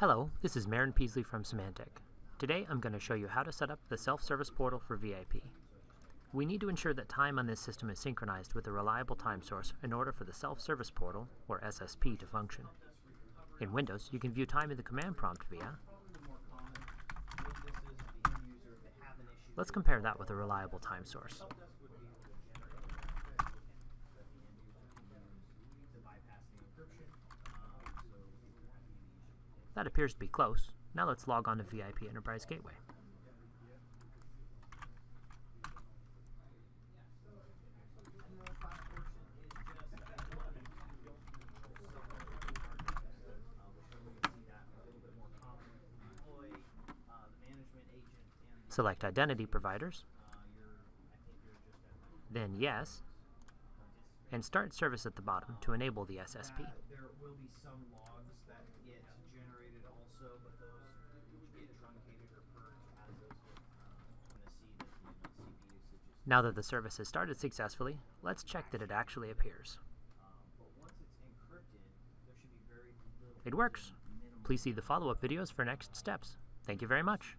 Hello, this is Marin Peasley from Symantec. Today I'm going to show you how to set up the self-service portal for VIP. We need to ensure that time on this system is synchronized with a reliable time source in order for the self-service portal, or SSP, to function. In Windows, you can view time in the command prompt via Let's compare that with a reliable time source. That appears to be close. Now let's log on to VIP Enterprise Gateway. Select Identity Providers, then Yes, and Start Service at the bottom to enable the SSP. There will be some logs that get generated also, but those get truncated or purged as of uh, when the see that the CPU usage is. Now that the service has started successfully, let's check that it actually appears. Um, but once it's encrypted, there should be very little. It works. Please see the follow-up videos for next steps. Thank you very much.